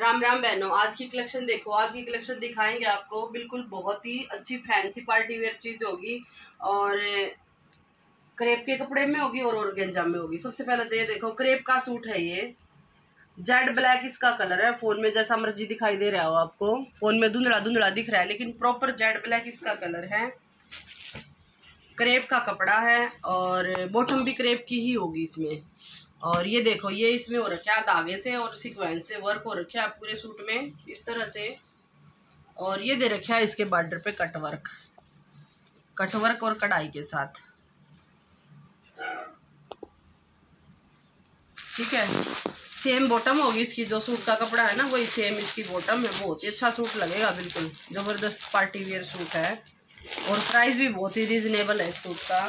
राम राम बहनों, आज की कलेक्शन देखो, आज की कलेक्शन दिखाएँगे आपको। बिल्कुल बहुत ही अच्छी फैंसी पार्टी वेयर चीज़ होगी और क्रेप के कपड़े में होगी और ऑर्गेंजा में होगी। सबसे पहले तो ये देखो क्रेप का सूट है ये। जेड ब्लैक इसका कलर है। फ़ोन में जैसा मर्ज़ी दिखाई दे रहा हो आपको। फ़ोन में धुंधला धुंधला दिख रहा है, लेकिन प्रॉपर जेड ब्लैक इसका कलर है। क्रेप का कपड़ा है और बॉटम भी क्रेप की ही होगी इसमें। और ये देखो, ये इसमें हो रखा है धागे से और सिक्वेंस से वर्क हो रखा है पूरे सूट में, इस तरह से। और ये दे रखा है इसके बॉर्डर पे कट वर्क कट वर्क और कढ़ाई के साथ। ठीक है? सेम बॉटम होगी इसकी, जो सूट का कपड़ा है ना, वही सेम इसकी बॉटम है। बहुत ही अच्छा सूट लगेगा, बिल्कुल। ज़बरदस्त पार्टी वेयर सूट है। और प्राइस भी बहुत ही रिजनेबल है सूट का।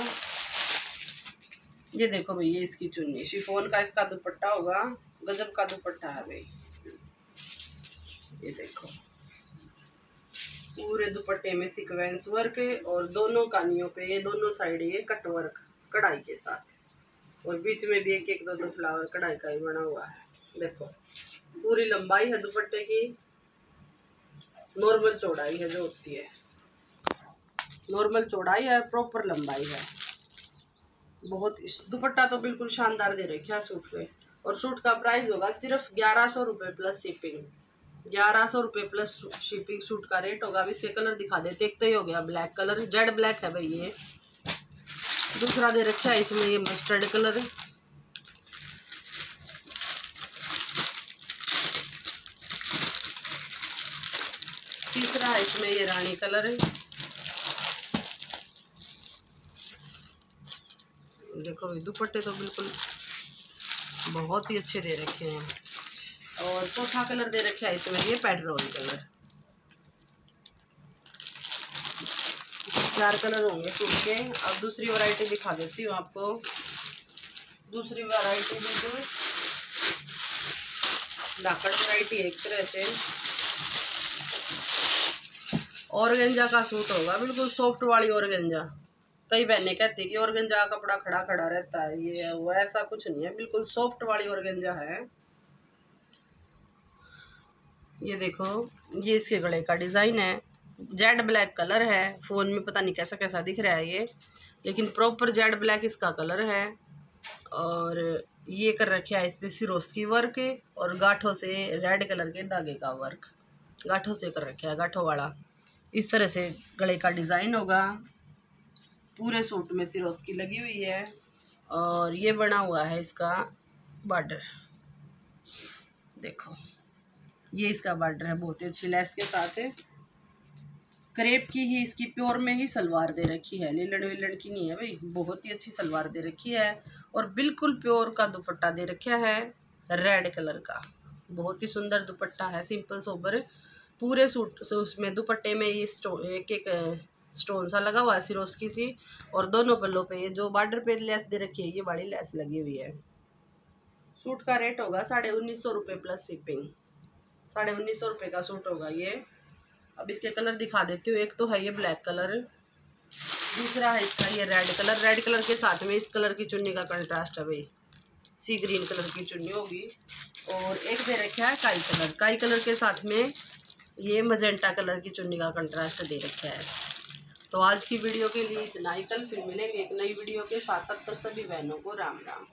ये देखो भैया, इसकी चुन्नी। शिफोन का इसका दुपट्टा होगा, गजब का दुपट्टा है भाई। ये देखो। पूरे दुपट्टे में सीक्वेंस वर्क और दोनों कानियों पे, ये दोनों साइड ये कट वर्क कढ़ाई के साथ। और बीच में भी एक एक दो दो फ्लावर कढ़ाई का ही बना हुआ है। देखो, पूरी लंबाई है दुपट्टे की। नॉर्मल चौड़ाई है जो होती है। नॉर्मल चौड़ाई है प्रॉपर लंबाई है। बहुत दुपट्टा तो बिल्कुल शानदार दे रखे हैं सूट पे। और सूट का प्राइस होगा सिर्फ़ ग्यारह सौ रुपये प्लस शिपिंग ग्यारह सौ रुपये प्लस शिपिंग सूट का रेट होगा। अभी इसके कलर दिखा देते एक तो ही हो गया ब्लैक कलर जेड ब्लैक है भाई ये। दूसरा दे रखा है इसमें ये मस्टर्ड कलर है तीसरा है इसमें ये रानी कलर है देखो दुपट्टे तो बिल्कुल बहुत ही अच्छे दे रखे हैं। और चौथा कलर दे रखे है इसमें, ये पेट्रोल कलर। चार कलर होंगे सूट के अब दूसरी वैरायटी दिखा देती हूँ आपको। दूसरी वैरायटी बिल्कुल लाकड़ वैरायटी एक तरह से। ऑर्गेंजा का सूट होगा, बिल्कुल सॉफ्ट वाली ऑर्गेंजा कई बहनें कहती कि ऑर्गेंजा कपड़ा खड़ा खड़ा रहता है, ये वो ऐसा कुछ नहीं है। बिल्कुल सॉफ्ट वाली ऑर्गेंजा है। ये देखो, ये इसके गले का डिज़ाइन है। जेड ब्लैक कलर है, फ़ोन में पता नहीं कैसा कैसा दिख रहा है ये, लेकिन प्रॉपर जेड ब्लैक इसका कलर है। और ये कर रखे है इस पर सिरोस की वर्क और गाठों से रेड कलर के धागे का वर्क। गाठों से कर रखे है, गाठों वाला। इस तरह से गले का डिज़ाइन होगा। पूरे सूट में सिरोस की लगी हुई है और ये बना हुआ है इसका बॉर्डर। देखो, ये इसका बॉर्डर है बहुत ही अच्छी लेस के साथ। है करेप की ही इसकी प्योर में ही सलवार दे रखी है। लीलन विलन की नहीं है भाई, बहुत ही अच्छी सलवार दे रखी है और बिल्कुल प्योर का दुपट्टा दे रखा है रेड कलर का। बहुत ही सुंदर दुपट्टा है, सिंपल सोबर। पूरे सूट, उसमें दुपट्टे में ये एक एक स्टोन सा लगा हुआ है सिरोस की सी, और दोनों पल्लों पे ये जो बॉर्डर पे लेस दे रखी है, ये बड़ी लेस लगी हुई है। सूट का रेट होगा साढ़े उन्नीस सौ रुपये प्लस शिपिंग साढ़े उन्नीस सौ रुपये का सूट होगा ये। अब इसके कलर दिखा देती हूँ, एक तो है ये ब्लैक कलर दूसरा है इसका ये रेड कलर रेड कलर के साथ में इस कलर की चुन्नी का कंट्रास्ट है भाई सी ग्रीन कलर की चुन्नी होगी। और एक दे रखा है काई कलर काई कलर के साथ में ये मजेंटा कलर की चुन्नी का कंट्रास्ट दे रखा है। तो आज की वीडियो के लिए इतना ही। कल फिर मिलेंगे एक नई वीडियो के साथ। तब तक सभी बहनों को राम राम।